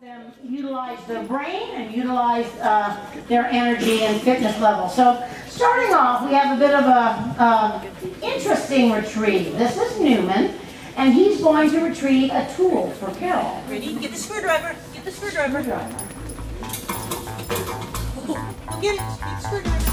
them utilize their brain and utilize uh, their energy and fitness level. So starting off, we have a bit of a um, interesting retrieve. This is Newman, and he's going to retrieve a tool for Carol. Ready? Get the screwdriver. Get the screwdriver. Screwdriver. Get it. Get the screwdriver.